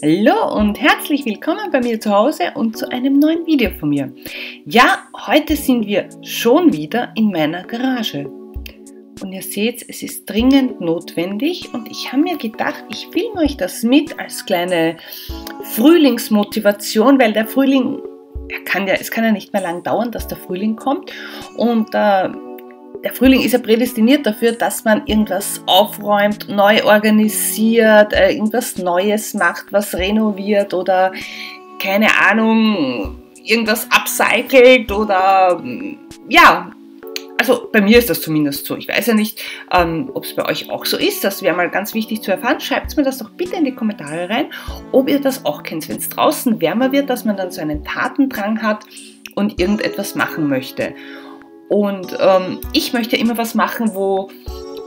Hallo und herzlich willkommen bei mir zu Hause und zu einem neuen Video von mir. Ja, heute sind wir schon wieder in meiner Garage. Und ihr seht, es ist dringend notwendig und ich habe mir gedacht, ich filme euch das mit als kleine Frühlingsmotivation, weil der Frühling, er kann ja, es kann ja nicht mehr lang dauern, dass der Frühling kommt und äh, der Frühling ist ja prädestiniert dafür, dass man irgendwas aufräumt, neu organisiert, äh, irgendwas Neues macht, was renoviert oder keine Ahnung, irgendwas upcycelt oder ja, also bei mir ist das zumindest so. Ich weiß ja nicht, ähm, ob es bei euch auch so ist. Das wäre mal ganz wichtig zu erfahren. Schreibt mir das doch bitte in die Kommentare rein, ob ihr das auch kennt, wenn es draußen wärmer wird, dass man dann so einen Tatendrang hat und irgendetwas machen möchte. Und ähm, ich möchte immer was machen, wo,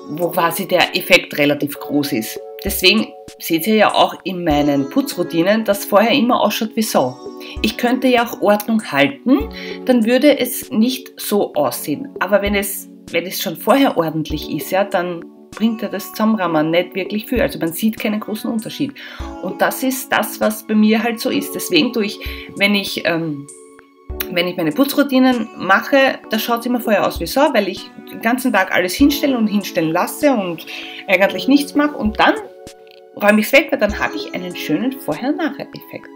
wo quasi der Effekt relativ groß ist. Deswegen seht ihr ja auch in meinen Putzroutinen, dass vorher immer ausschaut wie so. Ich könnte ja auch Ordnung halten, dann würde es nicht so aussehen. Aber wenn es, wenn es schon vorher ordentlich ist, ja, dann bringt ja das Zusammenrahmen nicht wirklich viel. Also man sieht keinen großen Unterschied. Und das ist das, was bei mir halt so ist. Deswegen tue ich, wenn ich ähm, wenn ich meine Putzroutinen mache, das schaut immer vorher aus wie so, weil ich den ganzen Tag alles hinstellen und hinstellen lasse und eigentlich nichts mache und dann räume ich es weg, weil dann habe ich einen schönen Vorher-Nachher-Effekt.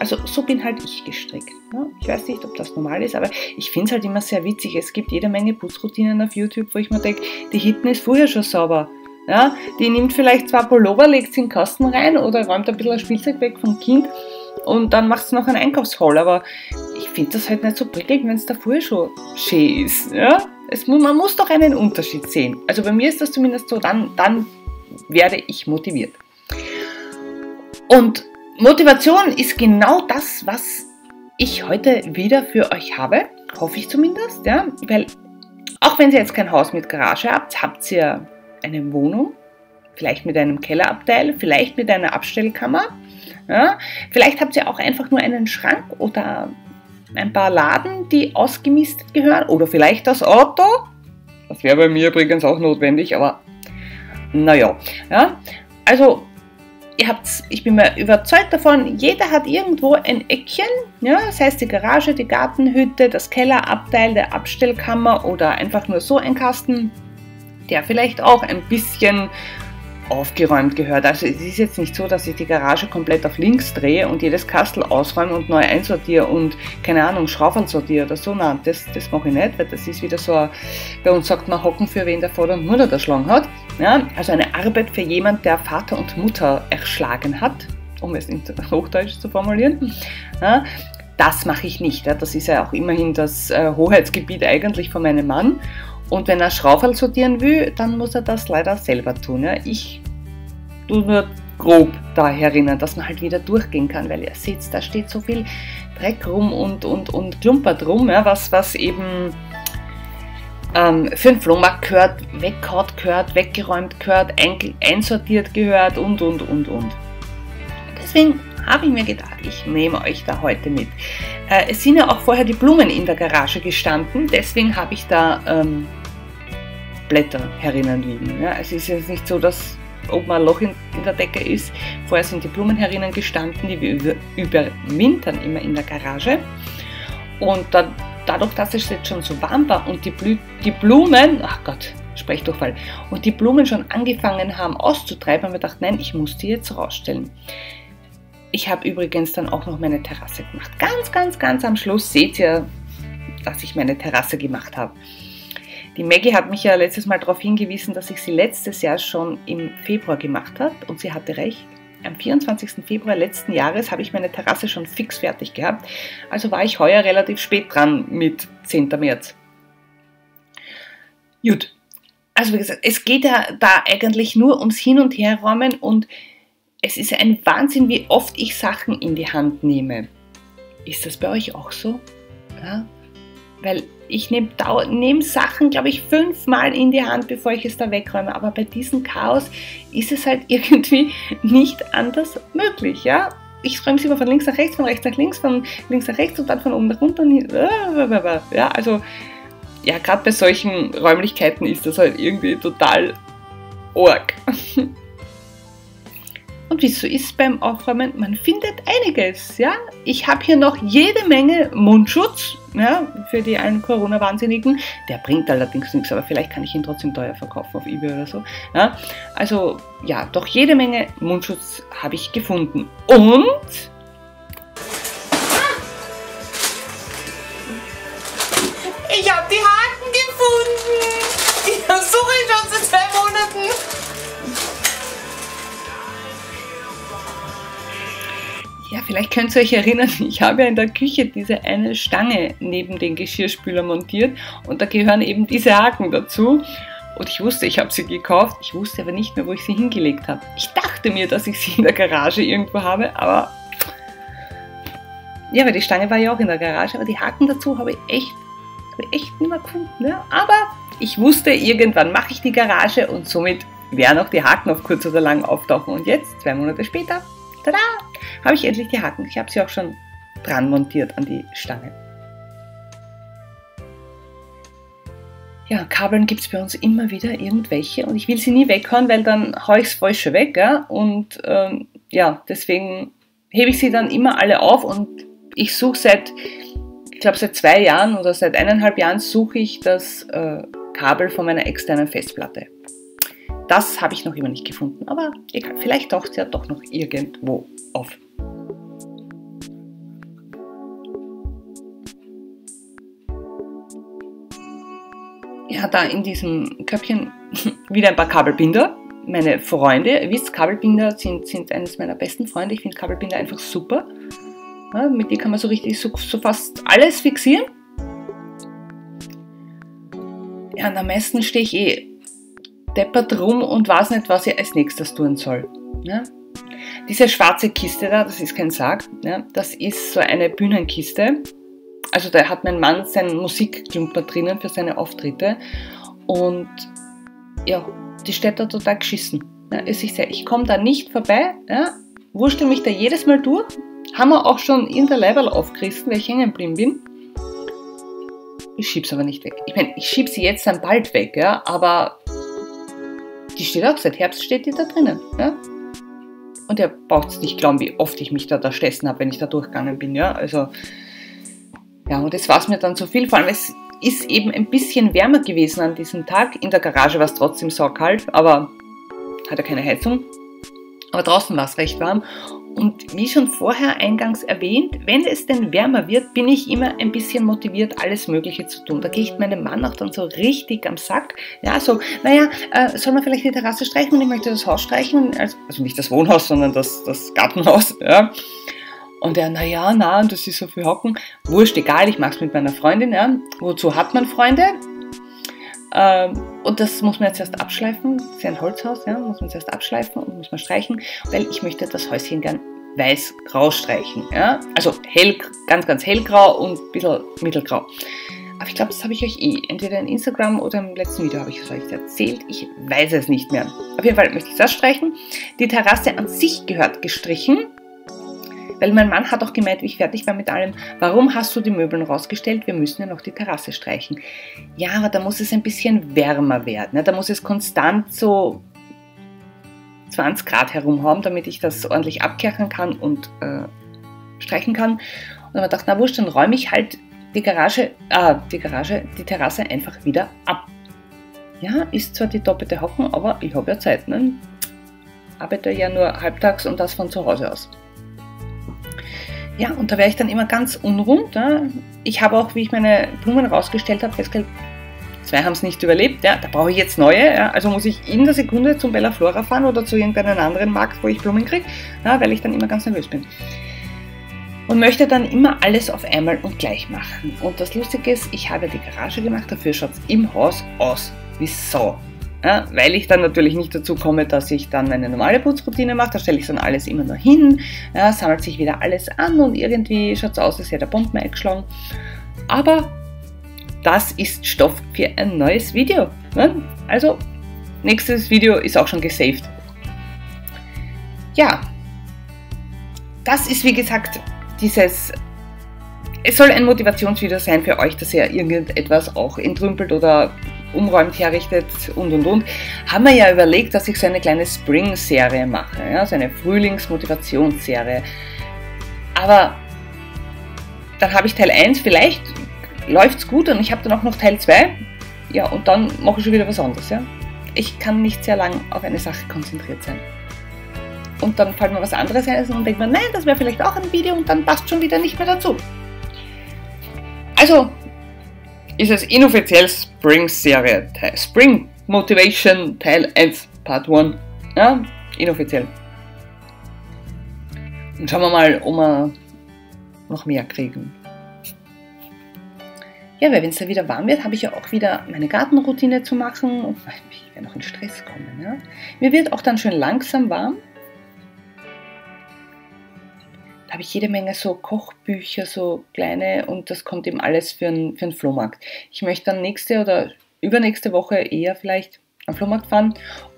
Also so bin halt ich gestrickt. Ne? Ich weiß nicht, ob das normal ist, aber ich finde es halt immer sehr witzig. Es gibt jede Menge Putzroutinen auf YouTube, wo ich mir denke, die Hitten ist vorher schon sauber. Ja? Die nimmt vielleicht zwei Pullover, legt sie in den Kasten rein oder räumt ein bisschen Spielzeug weg vom Kind und dann macht sie noch einen Einkaufshaul. Aber ich finde das halt nicht so prickelnd, wenn es davor schon schön ist. Ja? Es, man muss doch einen Unterschied sehen. Also bei mir ist das zumindest so, dann, dann werde ich motiviert. Und Motivation ist genau das, was ich heute wieder für euch habe. Hoffe ich zumindest, ja. Weil auch wenn ihr jetzt kein Haus mit Garage habt, habt ihr eine Wohnung, vielleicht mit einem Kellerabteil, vielleicht mit einer Abstellkammer. Ja? Vielleicht habt ihr auch einfach nur einen Schrank oder ein paar Laden, die ausgemistet gehören oder vielleicht das Auto. Das wäre bei mir übrigens auch notwendig, aber naja. Ja? Also, ihr habt, ich bin mir überzeugt davon, jeder hat irgendwo ein Eckchen, ja? das heißt die Garage, die Gartenhütte, das Kellerabteil, der Abstellkammer oder einfach nur so ein Kasten, der vielleicht auch ein bisschen aufgeräumt gehört. Also es ist jetzt nicht so, dass ich die Garage komplett auf links drehe und jedes Kastel ausräume und neu einsortiere und keine Ahnung, Schraufeln sortiere oder so. Nein, das, das mache ich nicht, weil das ist wieder so, ein, bei uns sagt man Hocken für wen der Vater und Mutter erschlagen hat. Ja, also eine Arbeit für jemand, der Vater und Mutter erschlagen hat, um es in Hochdeutsch zu formulieren. Ja, das mache ich nicht. Ja. Das ist ja auch immerhin das äh, Hoheitsgebiet eigentlich von meinem Mann. Und wenn er Schrauferl sortieren will, dann muss er das leider selber tun. Ja. Ich tue nur grob da herinnen, dass man halt wieder durchgehen kann, weil ihr seht, da steht so viel Dreck rum und, und, und klumpert rum, ja, was, was eben ähm, für den Flohmarkt gehört, weggehaut gehört, weggeräumt gehört, ein, einsortiert gehört und, und, und, und. Deswegen habe ich mir gedacht, ich nehme euch da heute mit. Äh, es sind ja auch vorher die Blumen in der Garage gestanden, deswegen habe ich da ähm, Blätter herinnen liegen. Ja. Es ist jetzt nicht so, dass oben ein Loch in, der Decke ist. Vorher sind die Blumen herinnen gestanden, die wir über, überwintern immer in der Garage. Und da, dadurch, dass es jetzt schon so warm war und die, Blü die Blumen, ach Gott, Sprechdurchfall, und die Blumen schon angefangen haben auszutreiben, haben wir gedacht, nein, ich muss die jetzt rausstellen. Ich habe übrigens dann auch noch meine Terrasse gemacht. Ganz, ganz, ganz am Schluss seht ihr, dass ich meine Terrasse gemacht habe. Die Maggie hat mich ja letztes Mal darauf hingewiesen, dass ich sie letztes Jahr schon im Februar gemacht habe und sie hatte recht. Am 24. Februar letzten Jahres habe ich meine Terrasse schon fix fertig gehabt, also war ich heuer relativ spät dran mit 10. März. Gut, also wie gesagt, es geht ja da eigentlich nur ums Hin- und Herräumen und es ist ein Wahnsinn, wie oft ich Sachen in die Hand nehme. Ist das bei euch auch so? Ja? Weil ich nehme nehm Sachen, glaube ich, fünfmal in die Hand, bevor ich es da wegräume. Aber bei diesem Chaos ist es halt irgendwie nicht anders möglich. Ja? Ich räume sie immer von links nach rechts, von rechts nach links, von links nach rechts und dann von oben nach unten. Ja, also ja, gerade bei solchen Räumlichkeiten ist das halt irgendwie total org. Und wie es so ist beim Aufräumen, man findet einiges. Ja? Ich habe hier noch jede Menge Mundschutz ja, für die einen Corona-Wahnsinnigen. Der bringt allerdings nichts, aber vielleicht kann ich ihn trotzdem teuer verkaufen auf eBay oder so. Ja? Also ja, doch jede Menge Mundschutz habe ich gefunden. Und ich habe die Haken gefunden. Die suche ich schon seit zwei Monaten. Ja, vielleicht könnt ihr euch erinnern, ich habe ja in der Küche diese eine Stange neben den Geschirrspüler montiert und da gehören eben diese Haken dazu. Und ich wusste, ich habe sie gekauft, ich wusste aber nicht mehr, wo ich sie hingelegt habe. Ich dachte mir, dass ich sie in der Garage irgendwo habe, aber ja, weil die Stange war ja auch in der Garage, aber die Haken dazu habe ich echt, habe ich echt nicht mehr gefunden. Ne? Aber ich wusste, irgendwann mache ich die Garage und somit werden auch die Haken auf kurz oder lang auftauchen. Und jetzt, zwei Monate später, tada, habe ich endlich die Haken. Ich habe sie auch schon dran montiert an die Stange. Ja, Kabeln gibt es bei uns immer wieder irgendwelche und ich will sie nie weghauen, weil dann haue ich es voll schon weg. Ja? Und ähm, ja, deswegen hebe ich sie dann immer alle auf und ich suche seit, ich glaube seit zwei Jahren oder seit eineinhalb Jahren suche ich das äh, Kabel von meiner externen Festplatte. Das habe ich noch immer nicht gefunden, aber egal, vielleicht taucht es ja doch noch irgendwo auf. Ja, da in diesem Köpfchen wieder ein paar Kabelbinder. Meine Freunde, ihr wisst, Kabelbinder sind, sind eines meiner besten Freunde. Ich finde Kabelbinder einfach super. Ja, mit denen kann man so richtig so, so fast alles fixieren. Ja, und am meisten stehe ich eh deppert rum und weiß nicht, was ich als nächstes tun soll. Ja? Diese schwarze Kiste da, das ist kein Sarg, ja? das ist so eine Bühnenkiste. Also da hat mein Mann seinen Musikklumper drinnen für seine Auftritte und ja, die steht da total geschissen. Ja, ich ich komme da nicht vorbei, ja, wurschtel mich da jedes Mal durch, haben wir auch schon in der Level aufgerissen, weil ich hängen geblieben bin. Ich schieb's aber nicht weg. Ich meine, ich schieb sie jetzt dann bald weg, ja, aber die steht auch seit Herbst steht die da drinnen. Ja? Und ihr braucht es nicht glauben, wie oft ich mich da da stessen habe, wenn ich da durchgegangen bin. Ja? Also, ja, und das war es mir dann zu viel. Vor allem, es ist eben ein bisschen wärmer gewesen an diesem Tag. In der Garage war es trotzdem saukalt, aber hat ja keine Heizung. Aber draußen war es recht warm. Und wie schon vorher eingangs erwähnt, wenn es denn wärmer wird, bin ich immer ein bisschen motiviert, alles Mögliche zu tun. Da gehe ich meinem Mann auch dann so richtig am Sack. Ja, so, naja, äh, soll man vielleicht die Terrasse streichen und ich möchte das Haus streichen? Also, also nicht das Wohnhaus, sondern das, das Gartenhaus. Ja. Und er, naja, na, das ist so viel Hocken. Wurscht, egal, ich es mit meiner Freundin. Ja. Wozu hat man Freunde? Ähm, und das muss man jetzt erst abschleifen. Das ist ja ein Holzhaus, ja, muss man jetzt erst abschleifen und muss man streichen, weil ich möchte das Häuschen gern weiß-grau streichen. Ja? Also hell, ganz, ganz hellgrau und ein bisschen mittelgrau. Aber ich glaube, das habe ich euch eh entweder in Instagram oder im letzten Video habe ich es euch erzählt. Ich weiß es nicht mehr. Auf jeden Fall möchte ich das streichen. Die Terrasse an sich gehört gestrichen. Weil mein Mann hat auch gemeint, wie ich fertig war mit allem, warum hast du die Möbel rausgestellt? Wir müssen ja noch die Terrasse streichen. Ja, aber da muss es ein bisschen wärmer werden. Ne? Da muss es konstant so 20 Grad herum haben, damit ich das ordentlich abkerchen kann und äh, streichen kann. Und dann habe ich gedacht, na wurscht, dann räume ich halt die Garage, äh, die Garage, die Terrasse einfach wieder ab. Ja, ist zwar die doppelte Hocken, aber ich habe ja Zeit. Ne? Arbeite ja nur halbtags und das von zu Hause aus. Ja, und da wäre ich dann immer ganz unrund. Ja. Ich habe auch, wie ich meine Blumen rausgestellt habe, festgestellt, zwei haben es nicht überlebt. Ja. Da brauche ich jetzt neue. Ja. Also muss ich in der Sekunde zum Bella Flora fahren oder zu irgendeinem anderen Markt, wo ich Blumen kriege, ja, weil ich dann immer ganz nervös bin. Und möchte dann immer alles auf einmal und gleich machen. Und das Lustige ist, ich habe die Garage gemacht, dafür schaut es im Haus aus wie Sau. Ja, weil ich dann natürlich nicht dazu komme, dass ich dann eine normale Putzroutine mache. Da stelle ich dann alles immer nur hin, ja, sammelt sich wieder alles an und irgendwie schaut es aus, als hätte der Bomben eingeschlagen. Aber das ist Stoff für ein neues Video. Ne? Also, nächstes Video ist auch schon gesaved. Ja, das ist wie gesagt dieses. Es soll ein Motivationsvideo sein für euch, dass ihr irgendetwas auch entrümpelt oder umräumt, herrichtet und und und, haben wir ja überlegt, dass ich so eine kleine Spring-Serie mache, ja, so eine Frühlings-Motivationsserie. Aber dann habe ich Teil 1, vielleicht läuft es gut und ich habe dann auch noch Teil 2. Ja, und dann mache ich schon wieder was anderes. Ja. Ich kann nicht sehr lang auf eine Sache konzentriert sein. Und dann fällt mir was anderes ein und denkt man, nein, das wäre vielleicht auch ein Video und dann passt schon wieder nicht mehr dazu. Also ist es inoffiziell Spring Serie, Spring Motivation Teil 1, Part 1. Ja, inoffiziell. Und schauen wir mal, ob wir noch mehr kriegen. Ja, weil wenn es da wieder warm wird, habe ich ja auch wieder meine Gartenroutine zu machen ich werde noch in Stress kommen. Ja. Mir wird auch dann schön langsam warm. Habe ich jede Menge so Kochbücher, so kleine und das kommt eben alles für einen, für einen Flohmarkt. Ich möchte dann nächste oder übernächste Woche eher vielleicht am Flohmarkt fahren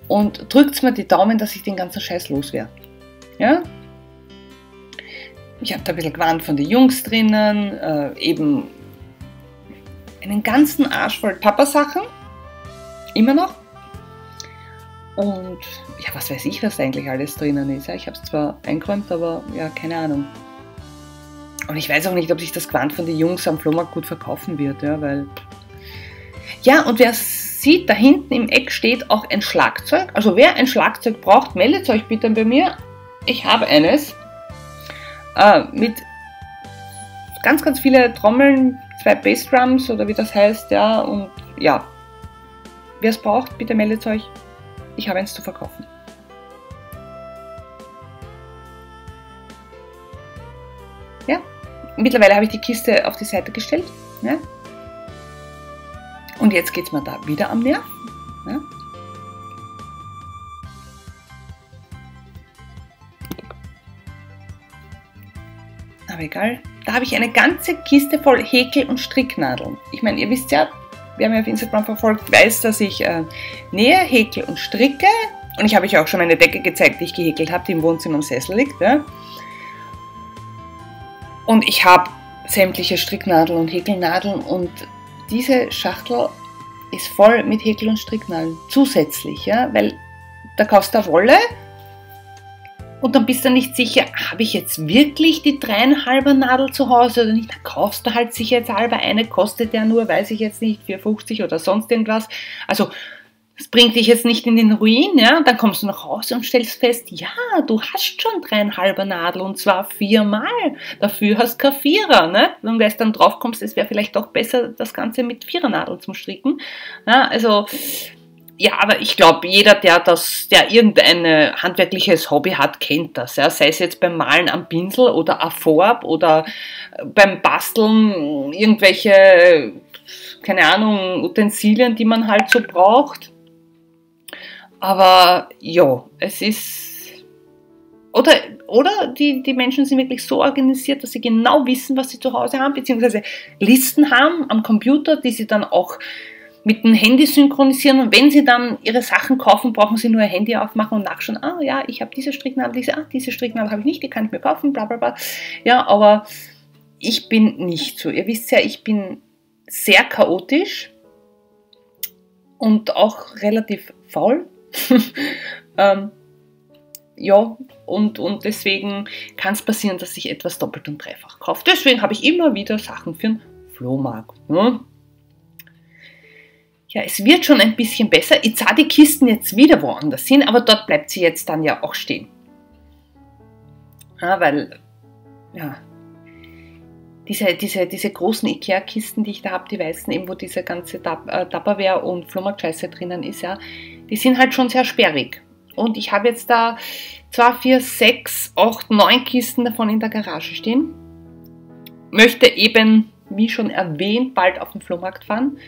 und drückt mir die Daumen, dass ich den ganzen Scheiß loswerde. Ja, ich habe da ein bisschen gewarnt von den Jungs drinnen, äh, eben einen ganzen Arsch voll Papa-Sachen. Immer noch. Und ja, was weiß ich, was eigentlich alles drinnen ist. Ja, ich habe es zwar eingeräumt, aber ja, keine Ahnung. Und ich weiß auch nicht, ob sich das Quant von den Jungs am Flohmarkt gut verkaufen wird, ja, weil. Ja, und wer sieht, da hinten im Eck steht auch ein Schlagzeug. Also wer ein Schlagzeug braucht, meldet euch bitte bei mir. Ich habe eines. Äh, mit ganz, ganz viele Trommeln, zwei Bassdrums oder wie das heißt, ja, und ja. Wer es braucht, bitte meldet euch. Ich habe eins zu verkaufen. Ja, mittlerweile habe ich die Kiste auf die Seite gestellt. Ja. Und jetzt geht es mir da wieder am Nerv. Ja. Aber egal, da habe ich eine ganze Kiste voll Häkel- und Stricknadeln. Ich meine, ihr wisst ja, wer mich auf Instagram verfolgt, weiß, dass ich äh, nähe, häkel und stricke. Und ich habe euch auch schon eine Decke gezeigt, die ich gehäkelt habe, die im Wohnzimmer am Sessel liegt. Ja? Und ich habe sämtliche Stricknadeln und Häkelnadeln und diese Schachtel ist voll mit Häkel- und Stricknadeln zusätzlich, ja, weil da kaufst du Wolle und dann bist du nicht sicher, habe ich jetzt wirklich die dreieinhalber Nadel zu Hause oder nicht? Dann kaufst du halt sicher jetzt halber eine, kostet ja nur, weiß ich jetzt nicht, 4,50 oder sonst irgendwas. Also das bringt dich jetzt nicht in den Ruin, ja? Und dann kommst du nach Hause und stellst fest, ja, du hast schon dreieinhalber Nadel und zwar viermal. Dafür hast du Vierer, ne? Wenn du dann drauf kommst, es wäre vielleicht doch besser, das Ganze mit Vierernadel zu stricken. Ja, also ja, aber ich glaube, jeder, der das, der irgendein handwerkliches Hobby hat, kennt das. Ja? Sei es jetzt beim Malen am Pinsel oder a Farb oder beim Basteln irgendwelche, keine Ahnung, Utensilien, die man halt so braucht. Aber ja, es ist. Oder, oder die, die Menschen sind wirklich so organisiert, dass sie genau wissen, was sie zu Hause haben, beziehungsweise Listen haben am Computer, die sie dann auch mit dem Handy synchronisieren und wenn Sie dann Ihre Sachen kaufen, brauchen Sie nur Ihr Handy aufmachen und nachschauen, ah ja, ich habe diese Stricknadel, diese, ah, diese Stricknadel habe ich nicht, die kann ich mir kaufen, bla bla bla. Ja, aber ich bin nicht so. Ihr wisst ja, ich bin sehr chaotisch und auch relativ faul. ähm, ja, und, und deswegen kann es passieren, dass ich etwas doppelt und dreifach kaufe. Deswegen habe ich immer wieder Sachen für den Flohmarkt. Ne? Ja, es wird schon ein bisschen besser. Ich zahle die Kisten jetzt wieder woanders hin, aber dort bleibt sie jetzt dann ja auch stehen. Ja, weil, ja, diese, diese, diese großen Ikea-Kisten, die ich da habe, die weißen eben, wo diese ganze äh, Tupperware und Flohmarktscheiße drinnen ist, ja, die sind halt schon sehr sperrig. Und ich habe jetzt da zwei, vier, sechs, acht, neun Kisten davon in der Garage stehen. Möchte eben, wie schon erwähnt, bald auf den Flohmarkt fahren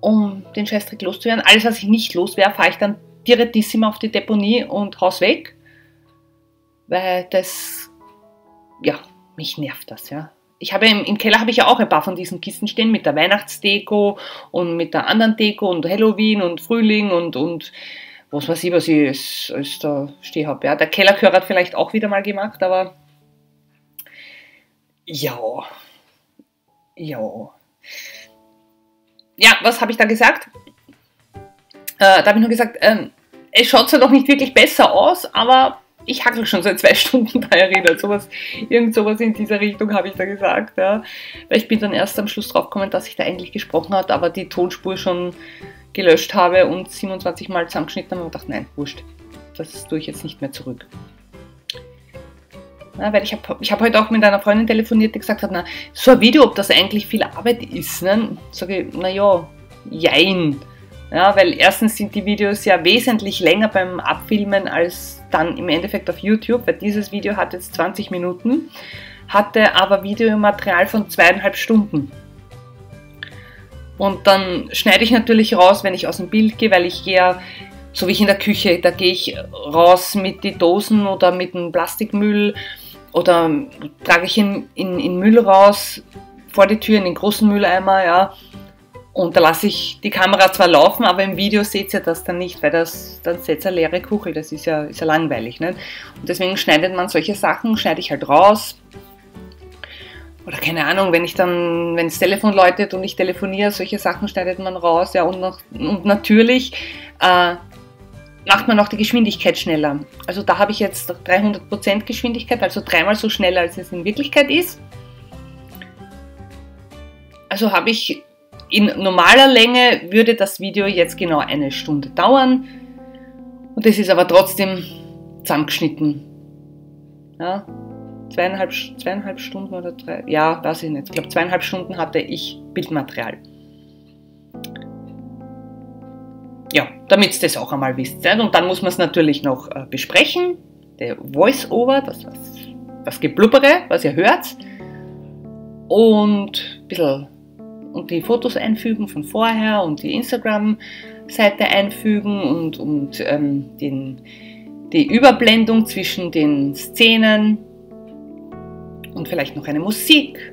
um den Scheißdreck loszuwerden. Alles, was ich nicht loswerde, fahre ich dann direktissima auf die Deponie und haus weg. Weil das, ja, mich nervt das, ja. Ich habe im, im Keller habe ich ja auch ein paar von diesen Kisten stehen mit der Weihnachtsdeko und mit der anderen Deko und Halloween und Frühling und, und was weiß ich, was ich als, als da stehe habe. Ja. Der Kellerchör hat vielleicht auch wieder mal gemacht, aber ja, ja ja, was habe ich da gesagt? Äh, da habe ich nur gesagt, ähm, es schaut zwar noch nicht wirklich besser aus, aber ich hackel schon seit zwei Stunden bei Redet. Sowas, irgend sowas in dieser Richtung habe ich da gesagt. Ja. Weil ich bin dann erst am Schluss draufgekommen, dass ich da eigentlich gesprochen habe, aber die Tonspur schon gelöscht habe und 27 Mal zusammengeschnitten habe und gedacht, nein, wurscht. Das tue ich jetzt nicht mehr zurück. Ja, weil ich habe ich hab heute auch mit einer Freundin telefoniert, die gesagt hat, na, so ein Video, ob das eigentlich viel Arbeit ist, ne? Sage ich, naja, jein. Ja, weil erstens sind die Videos ja wesentlich länger beim Abfilmen als dann im Endeffekt auf YouTube, weil dieses Video hat jetzt 20 Minuten, hatte aber Videomaterial von zweieinhalb Stunden. Und dann schneide ich natürlich raus, wenn ich aus dem Bild gehe, weil ich gehe, so wie ich in der Küche, da gehe ich raus mit den Dosen oder mit dem Plastikmüll oder trage ich ihn in, in Müll raus, vor die Tür in den großen Mülleimer, ja und da lasse ich die Kamera zwar laufen, aber im Video seht ihr das dann nicht, weil das dann setzt eine leere Kuchel, das ist ja, ist ja langweilig. Nicht? Und deswegen schneidet man solche Sachen, schneide ich halt raus. Oder keine Ahnung, wenn ich dann, wenn das Telefon läutet und ich telefoniere, solche Sachen schneidet man raus. Ja, und, noch, und natürlich äh, macht man auch die Geschwindigkeit schneller. Also da habe ich jetzt 300% Geschwindigkeit, also dreimal so schnell, als es in Wirklichkeit ist. Also habe ich in normaler Länge würde das Video jetzt genau eine Stunde dauern und es ist aber trotzdem zusammengeschnitten. Ja, zweieinhalb, zweieinhalb Stunden oder drei, ja, weiß ich nicht. Ich glaube, zweieinhalb Stunden hatte ich Bildmaterial. Ja, damit ihr das auch einmal wisst. Und dann muss man es natürlich noch äh, besprechen. Der Voice-Over, das, was, das Geblubbere, was ihr hört. Und bisschen und die Fotos einfügen von vorher und die Instagram-Seite einfügen und, und ähm, den, die Überblendung zwischen den Szenen und vielleicht noch eine Musik.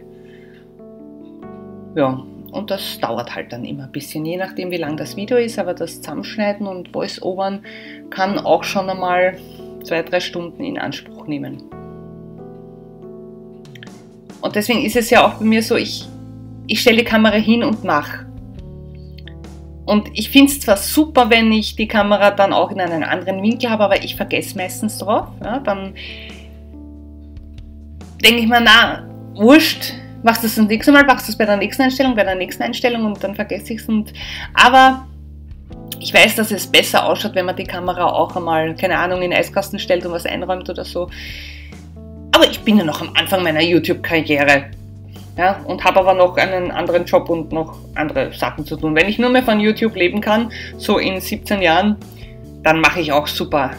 Ja, und das dauert halt dann immer ein bisschen, je nachdem wie lang das Video ist, aber das Zusammenschneiden und Voice-Overn kann auch schon einmal zwei, drei Stunden in Anspruch nehmen. Und deswegen ist es ja auch bei mir so, ich ich stelle die Kamera hin und mache. Und ich finde es zwar super, wenn ich die Kamera dann auch in einen anderen Winkel habe, aber ich vergesse meistens drauf. Ja, dann denke ich mir, na, wurscht, machst du es das nächste Mal, machst du es bei der nächsten Einstellung, bei der nächsten Einstellung und dann vergesse ich es. Aber ich weiß, dass es besser ausschaut, wenn man die Kamera auch einmal, keine Ahnung, in den Eiskasten stellt und was einräumt oder so. Aber ich bin ja noch am Anfang meiner YouTube-Karriere ja, und habe aber noch einen anderen Job und noch andere Sachen zu tun. Wenn ich nur mehr von YouTube leben kann, so in 17 Jahren, dann mache ich auch super,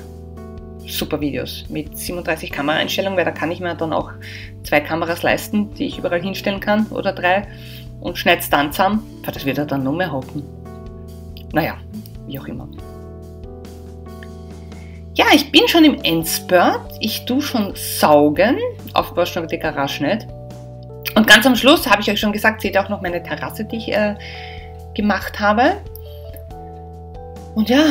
super Videos mit 37 Kameraeinstellungen, weil da kann ich mir dann auch zwei Kameras leisten, die ich überall hinstellen kann oder drei und schneide es dann zusammen, das wird er dann nur mehr hocken. Naja, wie auch immer. Ja, ich bin schon im Endspurt. Ich tue schon saugen. Aufbaust noch die Garage nicht. Und ganz am Schluss habe ich euch schon gesagt, seht ihr auch noch meine Terrasse, die ich äh, gemacht habe. Und ja,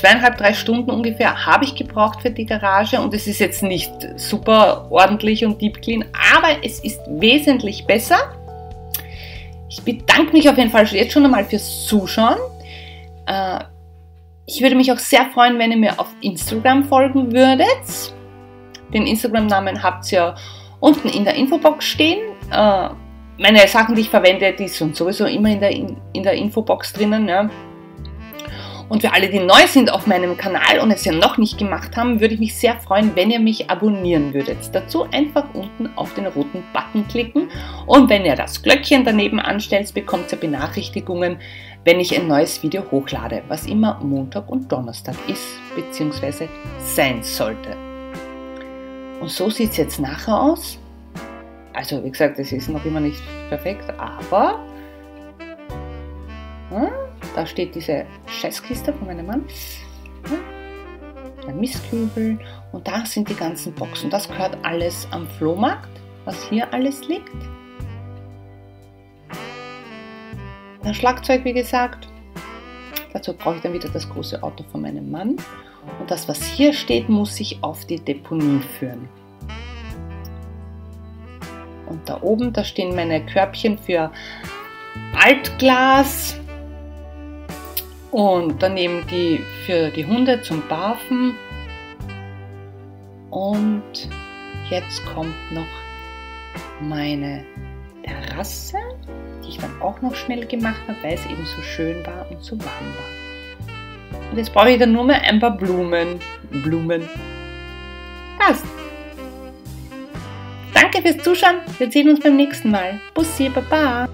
zweieinhalb, drei Stunden ungefähr habe ich gebraucht für die Garage und es ist jetzt nicht super ordentlich und deep clean, aber es ist wesentlich besser. Ich bedanke mich auf jeden Fall jetzt schon einmal fürs Zuschauen. Äh, ich würde mich auch sehr freuen, wenn ihr mir auf Instagram folgen würdet. Den Instagram-Namen habt ihr unten in der Infobox stehen. Äh, meine Sachen, die ich verwende, die sind sowieso immer in der, in der Infobox drinnen. Ja. Und für alle, die neu sind auf meinem Kanal und es ja noch nicht gemacht haben, würde ich mich sehr freuen, wenn ihr mich abonnieren würdet. Dazu einfach unten auf den roten Button klicken und wenn ihr das Glöckchen daneben anstellt, bekommt ihr Benachrichtigungen, wenn ich ein neues Video hochlade, was immer Montag und Donnerstag ist bzw. sein sollte. Und so sieht es jetzt nachher aus. Also wie gesagt, es ist noch immer nicht perfekt, aber ja, da steht diese Scheißkiste von meinem Mann. Ein Mistkübel und da sind die ganzen Boxen. Das gehört alles am Flohmarkt, was hier alles liegt. Das Schlagzeug, wie gesagt. Dazu brauche ich dann wieder das große Auto von meinem Mann. Und das, was hier steht, muss ich auf die Deponie führen. Und da oben, da stehen meine Körbchen für Altglas und daneben die für die Hunde zum Barfen. Und jetzt kommt noch meine Terrasse, die ich dann auch noch schnell gemacht habe, weil es eben so schön war und so warm war. Und jetzt brauche ich dann nur mehr ein paar Blumen. Blumen. Passt. Danke fürs Zuschauen. Wir sehen uns beim nächsten Mal. Bussi, Baba.